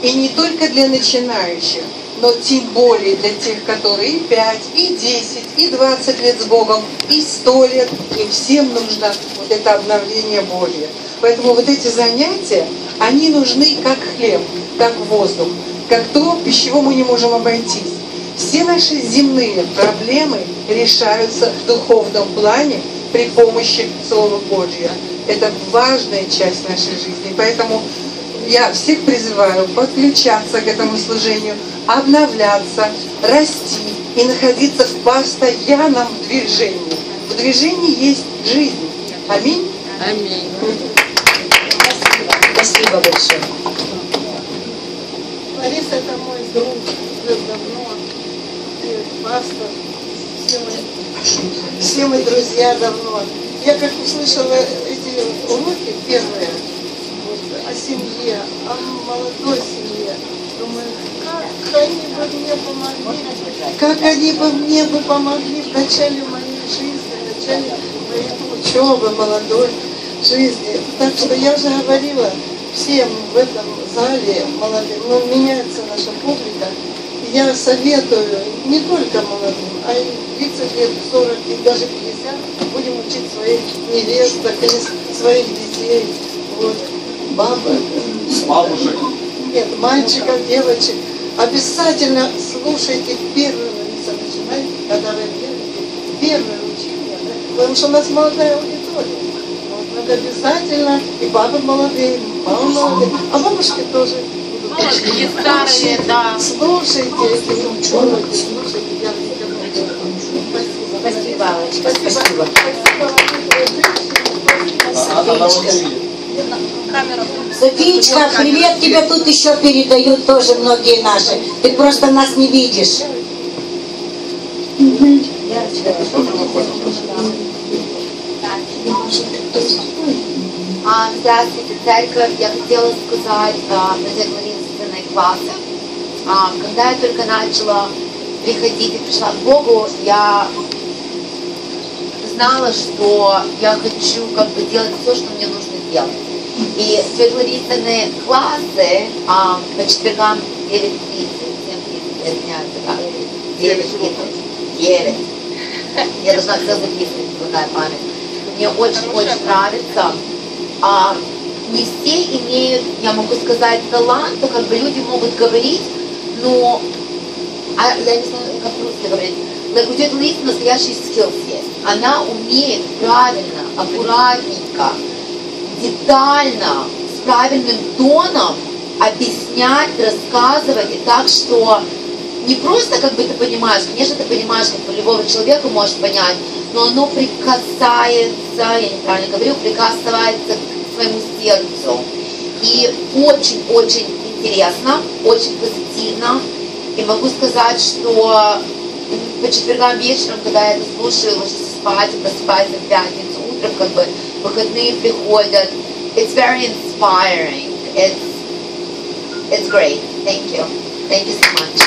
И не только для начинающих, но тем более для тех, которые и 5, и 10, и 20 лет с Богом, и 100 лет, им всем нужно вот это обновление Божье. Поэтому вот эти занятия, они нужны как хлеб, как воздух, как то, без чего мы не можем обойтись. Все наши земные проблемы решаются в духовном плане при помощи Слова Божьего. Это важная часть нашей жизни. Поэтому я всех призываю подключаться к этому служению, обновляться, расти и находиться в постоянном движении. В движении есть жизнь. Аминь. Аминь. Спасибо большое. Лариса это мой друг давно, пастор, все мы, все мы друзья давно. Я как услышала эти уроки первые вот, о семье, о молодой семье, думаю, как они бы мне помогли, как они бы мне бы помогли в начале моей жизни, в начале моей учебы молодой жизни. Так что я уже говорила всем в этом зале молодым, ну, меняется наша публика. Я советую не только молодым, а и 30 лет, 40 и даже 50 будем учить своих невесток или своих детей. Вот, бабы, Бабушек. нет, мальчиков, девочек. Обязательно слушайте первым начинать, когда вы делаете первое учение, да, потому что у нас молодая аудитория. Вот, надо обязательно, и бабы молодые, и мамы молодые, а бабушки тоже И старые, да. Слушайте слушайте, я. Спасибо. Аллочка, Спасибо. спасибо. Софиечка, привет тебе тут еще передают тоже многие наши. Ты просто нас не видишь. А, Здравствуйте, церковь. Я хотела сказать а, классы. А, Когда я только начала приходить и пришла к Богу, я знала, что я хочу как бы делать все, что мне нужно делать. И декларированные классы а, по четвергам 9.30, 7.30, я извиняюсь, да, 9, 9. Я должна все записывать, плохая память. Мне очень-очень нравится. А, не все имеют, я могу сказать, талант, то как бы люди могут говорить, но а, я не знаю, как по-русски говорить. Like, у тетя Лисы настоящий skills есть. Она умеет правильно, аккуратненько, детально, с правильным тоном объяснять, рассказывать, и так, что не просто как бы ты понимаешь, конечно, ты понимаешь, как любого человека можешь понять, но оно прикасается, я неправильно говорю, прикасывается к своему сердцу. И очень-очень интересно, очень позитивно. И могу сказать, что по четвергам вечером, когда я это слушаю, ложусь спать просыпаюсь в пятницу, утром как бы выходные приходят. It's very inspiring. It's, it's great. Thank you. Thank you so much.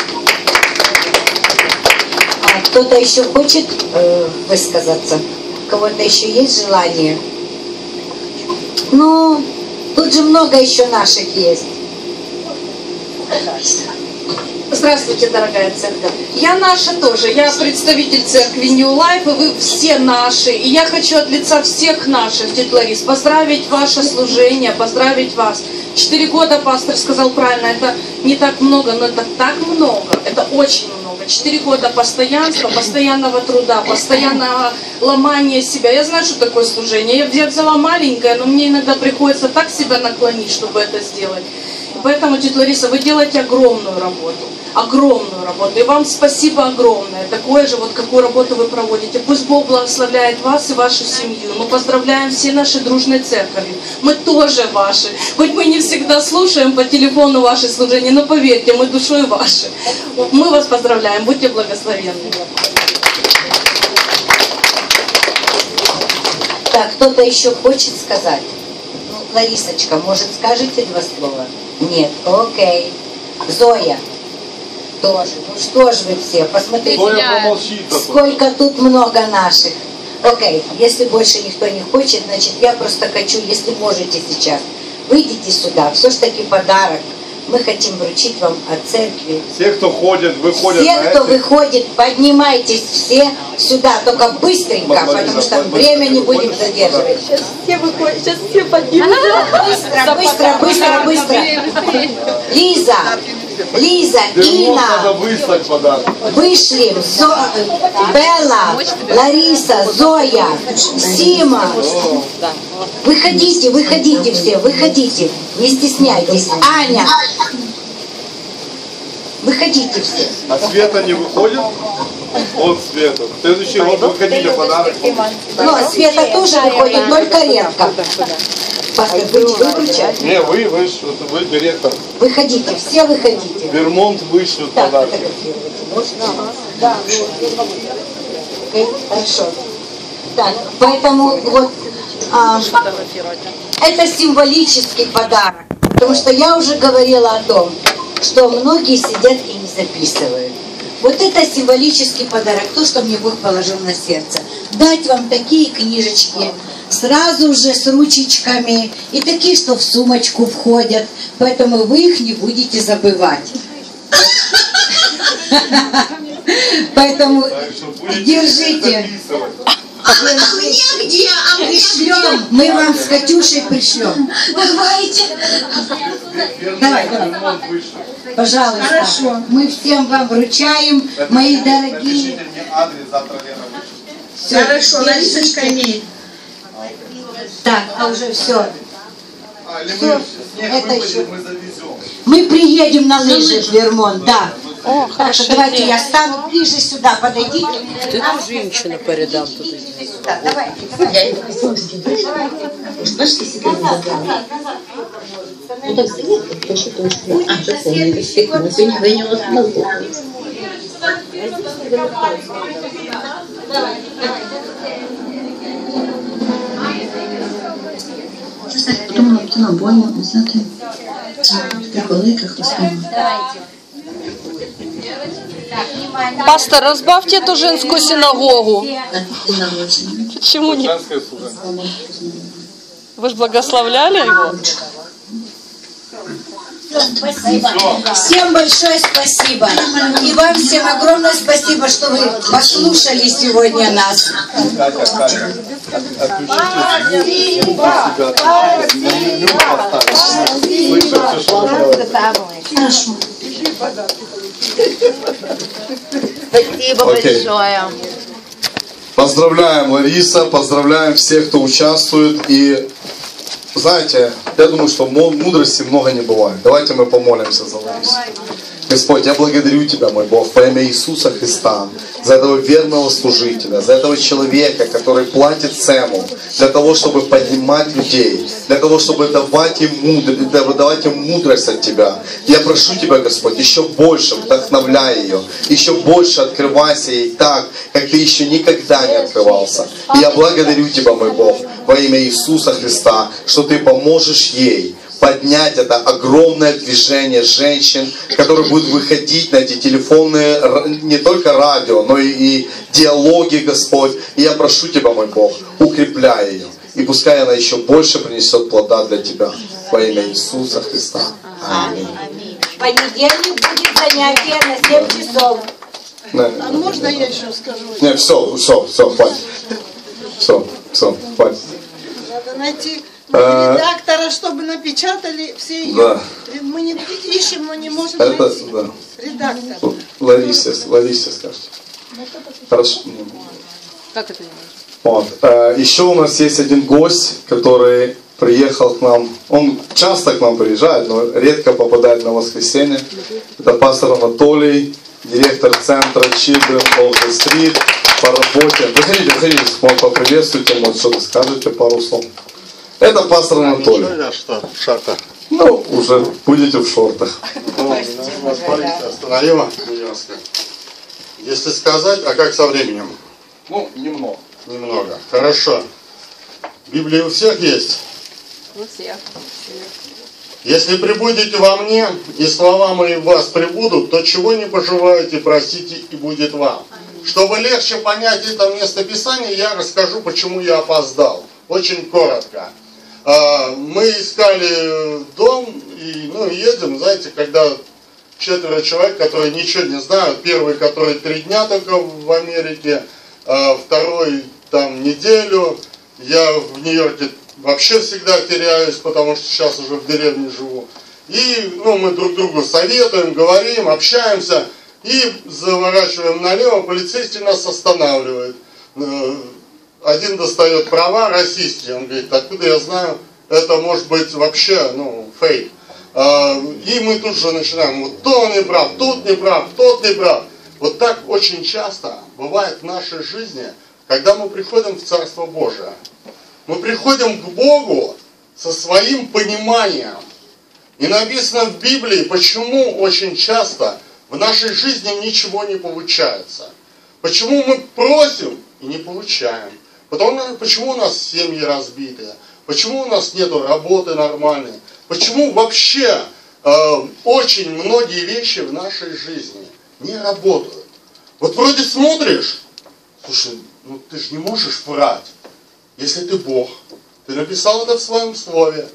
А кто-то еще хочет э, высказаться? У кого-то еще есть желание? Ну, тут же много еще наших есть. Здравствуйте, дорогая церковь. Я наша тоже. Я представитель церкви New Life, и вы все наши. И я хочу от лица всех наших, тетя Ларис, поздравить ваше служение, поздравить вас. Четыре года пастор сказал правильно, это не так много, но это так много, это очень много. Четыре года постоянства, постоянного труда, постоянного ломания себя. Я знаю, что такое служение. Я, я взяла маленькое, но мне иногда приходится так себя наклонить, чтобы это сделать. Поэтому, тетя Лариса, вы делаете огромную работу. Огромную работу. И вам спасибо огромное. Такое же, вот какую работу вы проводите. Пусть Бог благословляет вас и вашу семью. Мы поздравляем все наши дружные церкви. Мы тоже ваши. Хоть мы не всегда слушаем по телефону ваши служения, но поверьте, мы душой ваши. Мы вас поздравляем. Будьте благословенны. Так, кто-то еще хочет сказать? Ну, Ларисочка, может, скажете два слова? Нет, окей. Зоя, тоже. Ну что ж вы все, посмотрите, сколько тут много наших. Окей, если больше никто не хочет, значит, я просто хочу, если можете сейчас, выйдите сюда, все ж таки подарок. Мы хотим вручить вам от церкви. Все, кто ходит, выходят Все, на кто эти- выходит, поднимайтесь все сюда, только быстренько, потому что время не будем задерживать. Все выходят, сейчас все поднимутся. Быстро, быстро, быстро, быстро. Лиза, Лиза, Инна, вышли. Зо- Белла, Лариса, Зоя, Сима. Выходите, выходите все, выходите. Не стесняйтесь. Аня. Выходите все. А Света не выходит? Вот Света. В следующий год выходили подарок. Ну, а Света тоже выходит, только редко. Вы-. Не, вы, вы, вы директор. Выходите, все выходите. Вермонт вышлют Так, фотографируйте. Можно? Да. Хорошо. Так, поэтому вот а, это символический подарок. Потому что я уже говорила о том, что многие сидят и не записывают. Вот это символический подарок, то, что мне Бог положил на сердце. Дать вам такие книжечки, сразу же с ручечками, и такие, что в сумочку входят, поэтому вы их не будете забывать. Поэтому Держите. А мне где? А мне Пришлем, мы вам с Катюшей пришлем. Давайте. Давай, давай. Пожалуйста. Хорошо. Мы всем вам вручаем, мои дорогие. мне адрес, завтра Лена Всё, Хорошо, Ларисочка имеет. Так, а уже все. А, мы снег это еще. мы завезем. Мы приедем на лыжи в Вермонт, да. Так что давайте я стану ближе сюда, подойдите. Женщина по рядам тут идет. Сюда, давайте, давайте. Ваши секреты забрали. Ну так завет, тоже тоже. А, запомнили, секунду. Сегодня принес мозгу. Потім ти на бойню взяти таку велику хвостину. Пастор, разбавьте эту женскую синагогу. Почему не? Женское служение. Вы же благословляли его? Спасибо. Всем большое спасибо. И вам всем огромное спасибо, что вы послушали сегодня нас. Катя, Катя, Спасибо Окей. большое. Поздравляем, Лариса, поздравляем всех, кто участвует. И знаете, я думаю, что мудрости много не бывает. Давайте мы помолимся за Ларису. Господь, я благодарю Тебя, мой Бог, во имя Иисуса Христа, за этого верного служителя, за этого человека, который платит цену для того, чтобы поднимать людей, для того, чтобы давать им, мудр- да- давать им мудрость от Тебя. Я прошу Тебя, Господь, еще больше вдохновляй ее, еще больше открывайся ей так, как Ты еще никогда не открывался. И я благодарю Тебя, мой Бог, во имя Иисуса Христа, что Ты поможешь ей поднять это огромное движение женщин, которые будут выходить на эти телефонные, не только радио, но и, и диалоги, Господь. И я прошу Тебя, мой Бог, укрепляй ее. И пускай она еще больше принесет плода для Тебя. Во имя Иисуса Христа. Аминь. В понедельник будет занятие на 7 часов. Не, А можно я еще скажу? не, все, все, все, хватит. Все, все, хватит. Надо найти редактора, чтобы напечатали все ее. Да. Мы не ищем, но не можем Это, найти. да. Редактор. Ларисе, Ларисе скажете. Хорошо. Как это? Вот. Э, Еще у нас есть один гость, который приехал к нам. Он часто к нам приезжает, но редко попадает на воскресенье. Это пастор Анатолий, директор центра Children of the Street по работе. Выходите, выходите, может, поприветствуйте, может, что-то скажете, пару слов. Это пастор Анатолий. Я что, шата. Ну, уже будете в шортах. Полиция остановила. Если сказать, а как со временем? Ну, немного. Немного. Хорошо. Библия у всех есть? У всех. Если прибудете во мне, и слова мои в вас прибудут, то чего не пожелаете, просите, и будет вам. Чтобы легче понять это местописание, я расскажу, почему я опоздал. Очень коротко. А, Мы искали дом, и ну, едем, знаете, когда четверо человек, которые ничего не знают. Первый, который три дня только в Америке, а второй там неделю. Я в Нью-Йорке вообще всегда теряюсь, потому что сейчас уже в деревне живу. И ну, мы друг другу советуем, говорим, общаемся. И заворачиваем налево, полицейский нас останавливает. Один достает права российские, он говорит, откуда я знаю, это может быть вообще, ну, фейк. А, И мы тут же начинаем, вот то он не прав, тут не прав, тот не прав. Вот так очень часто бывает в нашей жизни, когда мы приходим в Царство Божие. Мы приходим к Богу со своим пониманием. И написано в Библии, почему очень часто в нашей жизни ничего не получается. Почему мы просим и не получаем. Потому, почему у нас семьи разбитые. Почему у нас нет работы нормальной. Почему вообще э, очень многие вещи в нашей жизни не работают. Вот вроде смотришь, слушай, ну ты же не можешь врать, если ты Бог. Ты написал это в своем слове.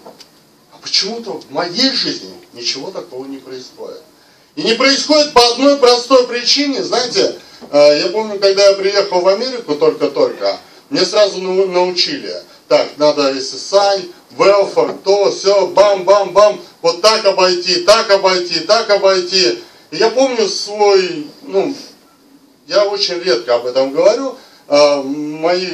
А почему-то в моей жизни ничего такого не происходит. И не происходит по одной простой причине. Знаете, э, я помню, когда я приехал в Америку только-только, мне сразу нау- научили. Так, надо SSI, welfare, то, все, бам-бам-бам, вот так обойти, так обойти, так обойти. И я помню свой, ну, я очень редко об этом говорю, а, мои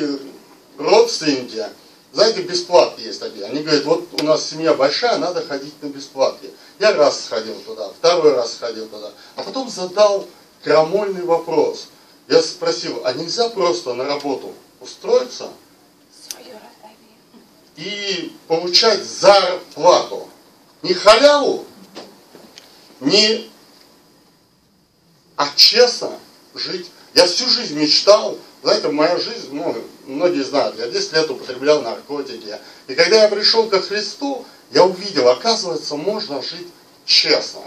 родственники, знаете, бесплатки есть такие. Они говорят, вот у нас семья большая, надо ходить на бесплатки. Я раз сходил туда, второй раз сходил туда. А потом задал крамольный вопрос. Я спросил, а нельзя просто на работу устроиться и получать зарплату? Не халяву, не, а честно жить. Я всю жизнь мечтал, знаете, моя жизнь, ну, многие знают, я 10 лет употреблял наркотики. И когда я пришел ко Христу, я увидел, оказывается, можно жить честно.